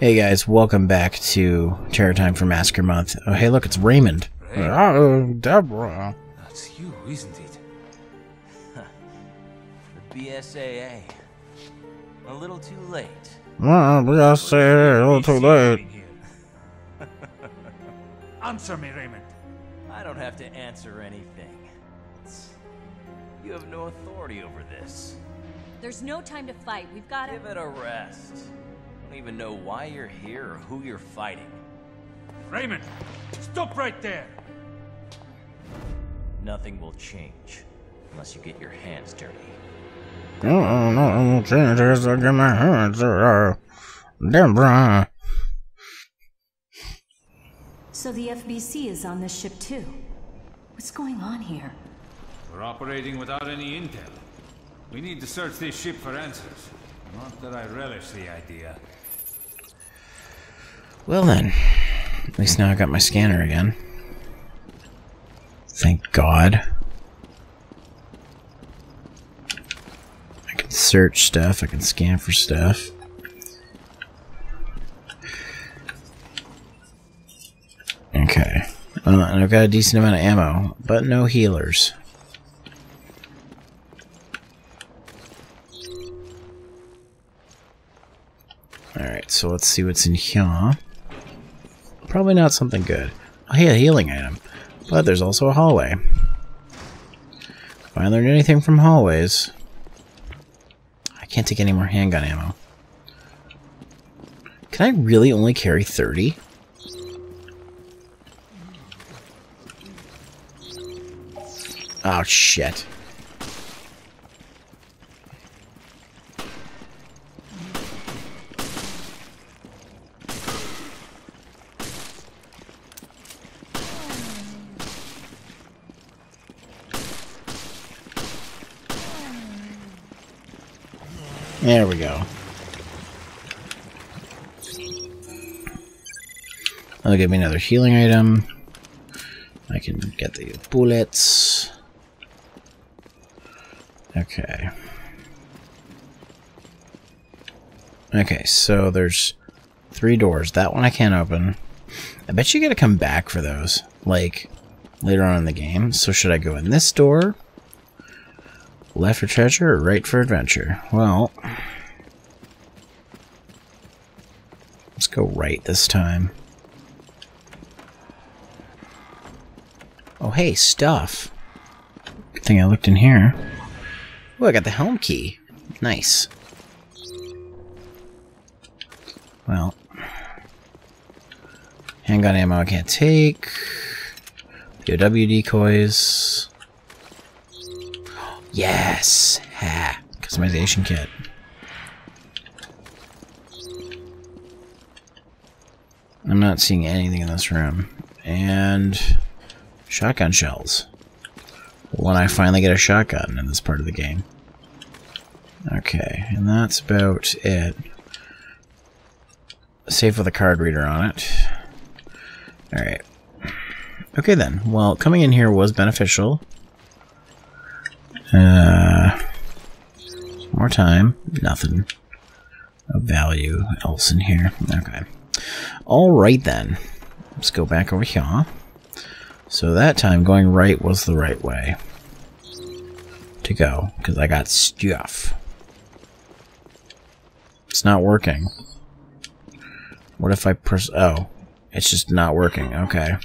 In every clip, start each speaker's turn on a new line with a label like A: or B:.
A: Hey guys, welcome back to Terror Time for Massacre Month. Oh hey look, it's Raymond.
B: Ray.
A: Oh, uh, uh, Deborah.
B: That's you, isn't it?
C: The BSAA. A little too late.
A: Well, we gotta say a little too late.
B: Answer me, Raymond.
C: I don't have to answer anything. It's- You have no authority over this.
D: There's no time to fight. We've got to.
C: Give it a rest. Don't even know why you're here or who you're fighting.
B: Raymond, stop right there.
C: Nothing will change unless you get your hands dirty.
A: Oh, no, changes. I get my hands. Uh, Deborah.
D: So the FBC is on this ship too. What's going on here?
E: We're operating without any intel. We need to search this ship for answers. Not that I relish the idea.
A: Well then, at least now I've got my scanner again. Thank God. I can search stuff, I can scan for stuff. Okay. Uh, and I've got a decent amount of ammo, but no healers. Alright, so let's see what's in here. Probably not something good. Oh, hey, a healing item. But there's also a hallway. If I learned anything from hallways... I can't take any more handgun ammo. Can I really only carry 30? Oh, shit. There we go. That'll give me another healing item. I can get the bullets. Okay. Okay, so there's three doors. That one I can't open. I bet you gotta come back for those, like, later on in the game. So should I go in this door? Left for treasure or right for adventure? Well, let's go right this time. Oh, hey, stuff. Good thing I looked in here. Oh, I got the helm key. Nice. Well, handgun ammo I can't take. POW decoys. Yes! Ha! Customization kit. I'm not seeing anything in this room. And shotgun shells. When I finally get a shotgun in this part of the game. Okay, and that's about it. Safe with a card reader on it. Alright. Okay then. Well, coming in here was beneficial. Uh, more time. Nothing of value else in here. Okay. Alright then. Let's go back over here. So that time going right was the right way to go, because I got stuff. It's not working. What if I press... Oh. It's just not working. Okay.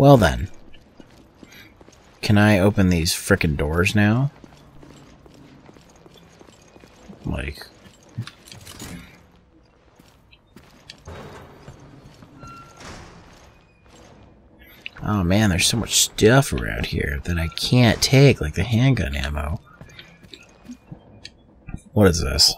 A: Well then. Can I open these frickin' doors now? Like... Oh man, there's so much stuff around here that I can't take, like the handgun ammo. What is this?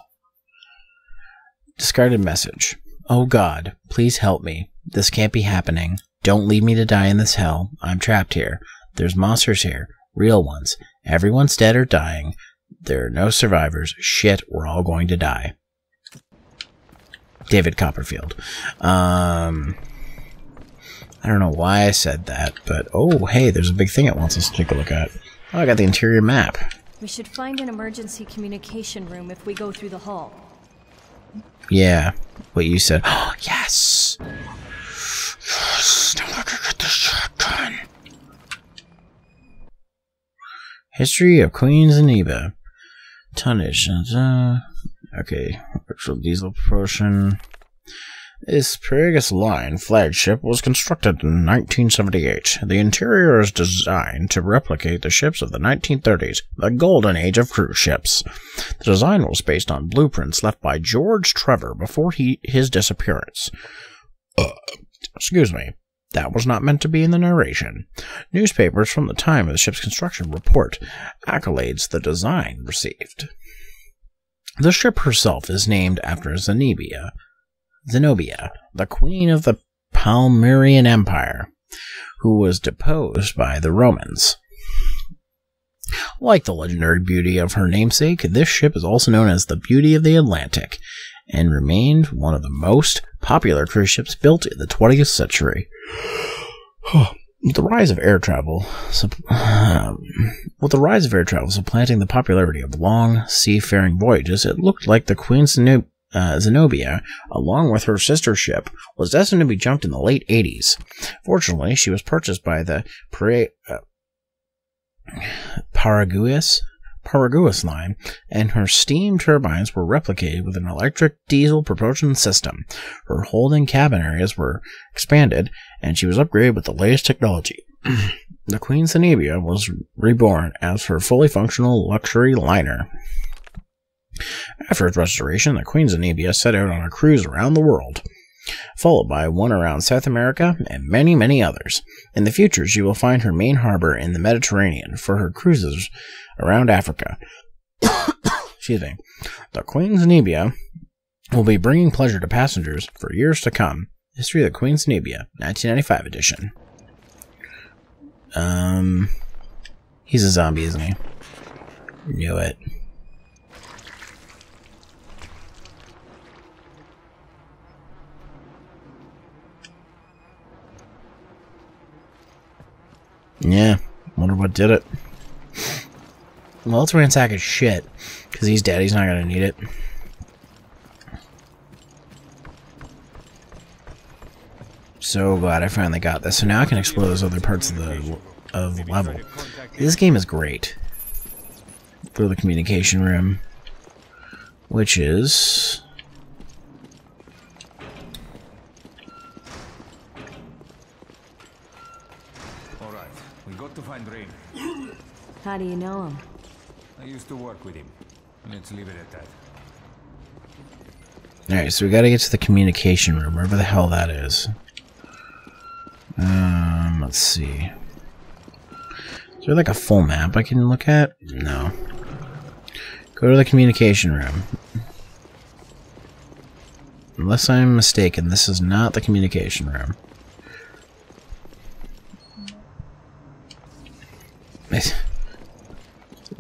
A: Discarded message. Oh god, please help me. This can't be happening. Don't leave me to die in this hell. I'm trapped here. There's monsters here. Real ones. Everyone's dead or dying. There are no survivors. Shit, we're all going to die. David Copperfield. Um, I don't know why I said that, but oh, hey, there's a big thing it wants us to take a look at. Oh, I got the interior map.
D: We should find an emergency communication room if we go through the hall.
A: Yeah, what you said. Oh, yes! Yes! Shotgun. History of Queen Zenobia. Tonnage. uh, okay, actual diesel propulsion. This Pegasus Line flagship was constructed in 1978. The interior is designed to replicate the ships of the 1930s, the golden age of cruise ships. The design was based on blueprints left by George Trevor before he, his disappearance. Uh, excuse me. That was not meant to be in the narration. Newspapers from the time of the ship's construction report accolades the design received. The ship herself is named after Zenobia, Zenobia, the queen of the Palmyrian Empire, who was deposed by the Romans. Like the legendary beauty of her namesake, this ship is also known as the Beauty of the Atlantic and remained one of the most popular cruise ships built in the 20th century. With the rise of air travel, with the rise of air travel supplanting the popularity of long seafaring voyages, it looked like the Queen Zenobia uh, Zenobia, along with her sister ship, was destined to be junked in the late 80s. Fortunately, she was purchased by the Pare- uh, Paraguas Paraguas line, and her steam turbines were replicated with an electric diesel propulsion system. Her holding cabin areas were expanded, and she was upgraded with the latest technology. the Queen Zenobia was reborn as her fully functional luxury liner. After its restoration, the Queen Zenobia set out on a cruise around the world, followed by one around South America and many, many others. In the future, she will find her main harbor in the Mediterranean for her cruises around Africa. Excuse me. The Queen Zenobia will be bringing pleasure to passengers for years to come. History of the Queen Zenobia, 1995 edition. Um, he's a zombie, isn't he? Knew it. Yeah, wonder what did it. Well, let's ransack his shit, because he's dead, he's not gonna need it. So glad I finally got this. So now I can explore those other parts of the of the level. This game is great. Go to the communication room, which is
D: you know him?
E: I used to work with him. Let's leave it at that.
A: Alright, so we gotta get to the communication room, wherever the hell that is. Um, let's see. Is there like a full map I can look at? No. Go to the communication room. Unless I'm mistaken, this is not the communication room.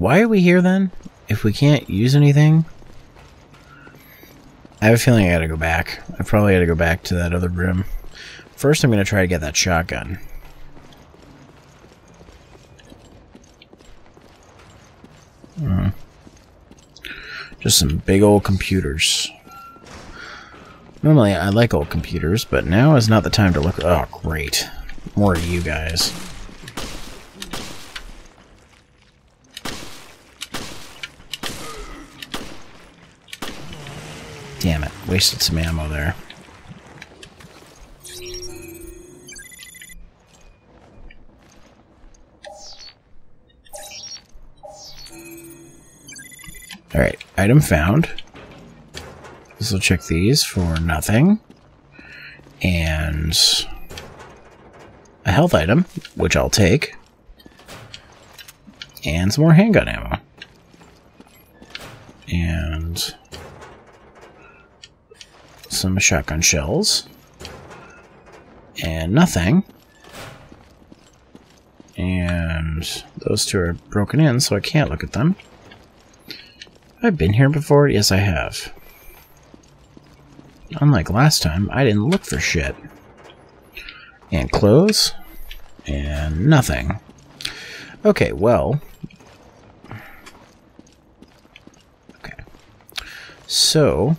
A: Why are we here then? If we can't use anything? I have a feeling I gotta go back. I probably gotta go back to that other room. First, I'm gonna try to get that shotgun. Hmm. Just some big old computers. Normally, I like old computers, but now is not the time to look. Oh, great. More of you guys. Damn it. Wasted some ammo there. Alright, item found. This will check these for nothing. And a health item, which I'll take. And some more handgun ammo. Some shotgun shells. And nothing. And those two are broken in, so I can't look at them. I've been here before? Yes, I have. Unlike last time, I didn't look for shit. And clothes. And nothing. Okay, well. Okay. So,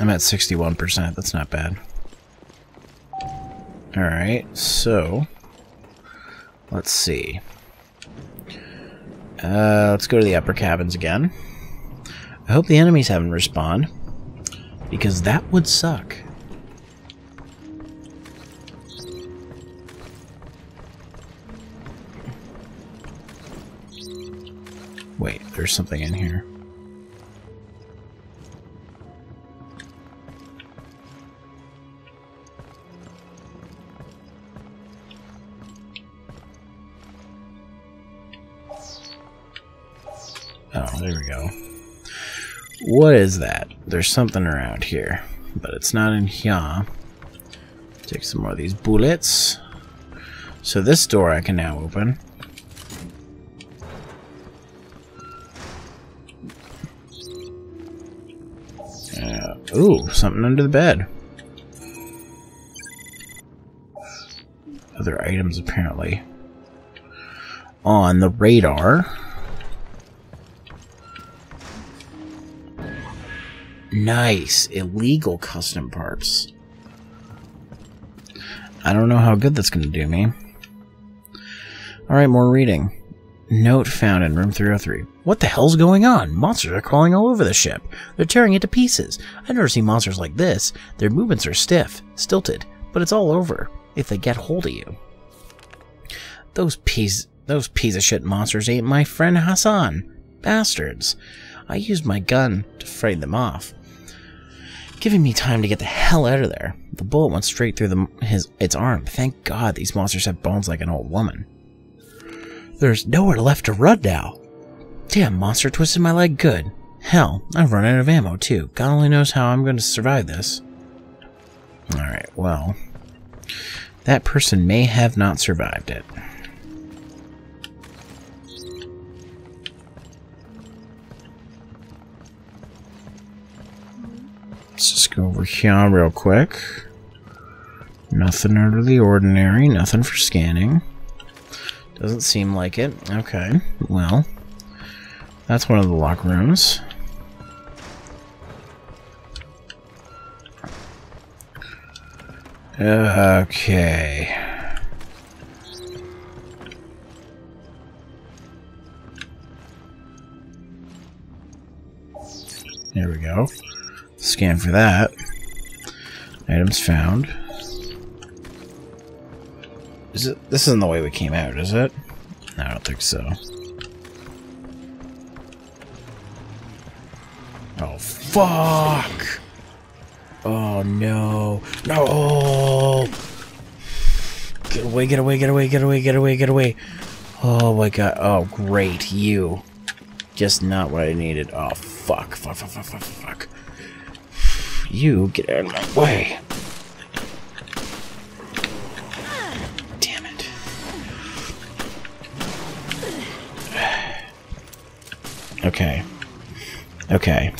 A: I'm at 61%. That's not bad. Alright, so... Let's see. Uh, let's go to the upper cabins again. I hope the enemies haven't respawned. Because that would suck. Wait, there's something in here. There we go. What is that? There's something around here, but it's not in here. Take some more of these bullets. So this door I can now open. Uh, ooh, something under the bed. Other items apparently. On the radar. Nice. Illegal custom parts. I don't know how good that's going to do me. Alright, more reading. Note found in room 303. What the hell's going on? Monsters are crawling all over the ship. They're tearing it to pieces. I've never seen monsters like this. Their movements are stiff, stilted, but it's all over if they get hold of you. Those piece those piece of shit monsters ate my friend Hassan. Bastards. I used my gun to frighten them off giving me time to get the hell out of there. The bullet went straight through the, his its arm. Thank God these monsters have bones like an old woman. There's nowhere left to run now. Damn, monster twisted my leg good. Hell, I've run out of ammo too. God only knows how I'm going to survive this. Alright, well. That person may have not survived it. Let's just go over here real quick. Nothing out of the ordinary, nothing for scanning. Doesn't seem like it. Okay, well, that's one of the lock rooms. Okay. There we go. Scan for that. Items found. Is it? This isn't the way we came out, is it? No, I don't think so. Oh, fuck! Oh, no. No! Get away, get away, get away, get away, get away, get away. Oh my god. Oh, great. You. Just not what I needed. Oh, fuck. Fuck, fuck, fuck, fuck, fuck. You get out of my way. Damn it. Okay. Okay.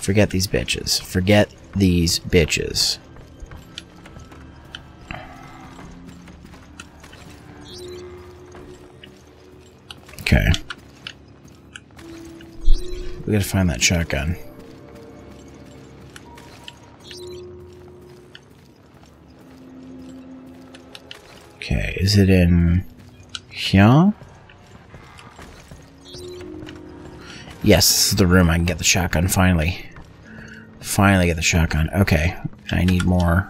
A: Forget these bitches. Forget these bitches. Okay. We gotta find that shotgun. Okay, is it in here? Yes, this is the room I can get the shotgun finally. Finally get the shotgun. Okay, I need more.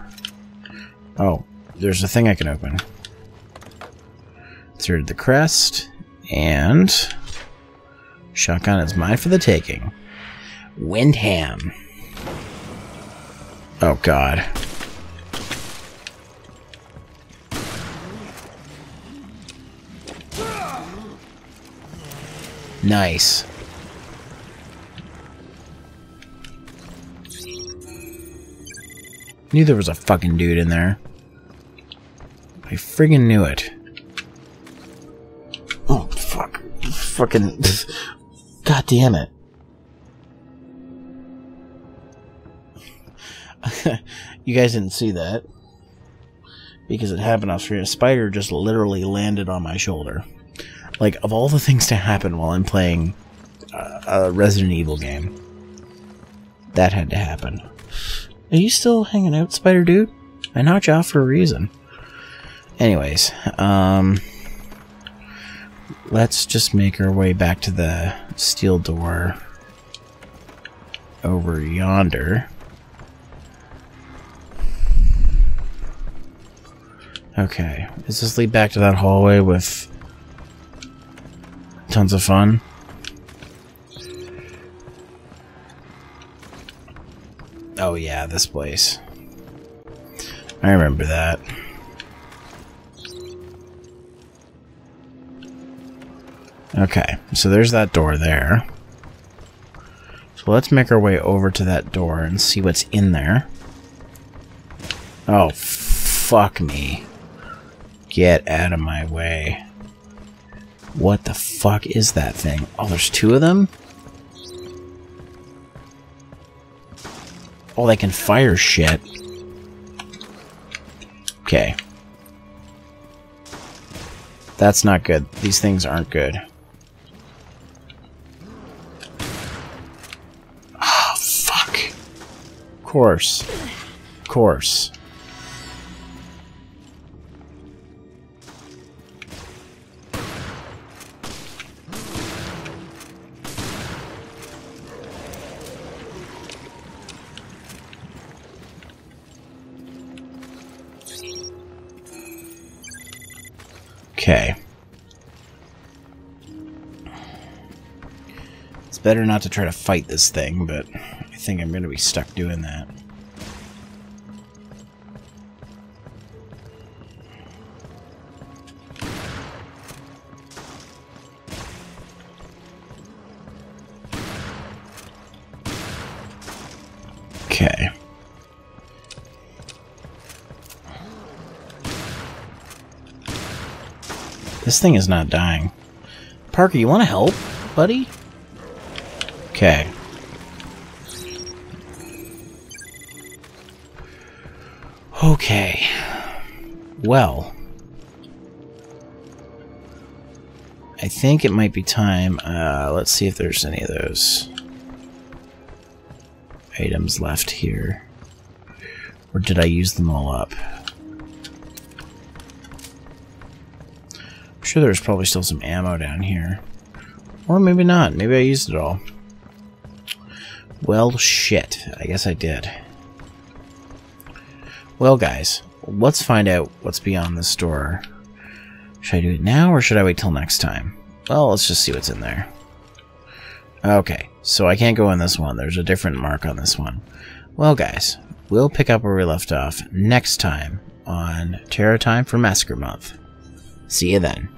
A: Oh, there's a thing I can open. Through the crest, and shotgun is mine for the taking. Windham. Oh god. Nice. Knew there was a fucking dude in there. I friggin' knew it. Oh, fuck. Fucking. God damn it. you guys didn't see that. because it happened off screen. A spider just literally landed on my shoulder. Like, of all the things to happen while I'm playing uh, a Resident Evil game, that had to happen. Are you still hanging out, Spider Dude? I knocked you off for a reason. Anyways, um, let's just make our way back to the steel door over yonder. Okay, does this lead back to that hallway with tons of fun? Oh yeah, this place. I remember that. Okay, so there's that door there. So let's make our way over to that door and see what's in there. Oh, fuck me. Get out of my way. What the fuck is that thing? Oh, there's two of them? Oh, they can fire shit. Okay. That's not good. These things aren't good. Oh, fuck. Of course. Of course. Okay. It's better not to try to fight this thing, but I think I'm going to be stuck doing that. This thing is not dying. Parker, you want to help, buddy? Okay. Okay. Well. I think it might be time. Uh, let's see if there's any of those items left here. Or did I use them all up? Sure there's probably still some ammo down here. Or maybe not. Maybe I used it all. Well, shit. I guess I did. Well, guys, let's find out what's beyond this door. Should I do it now, or should I wait till next time? Well, let's just see what's in there. Okay, so I can't go in this one. There's a different mark on this one. Well, guys, we'll pick up where we left off next time on Terror Time for Massacre Month. See you then.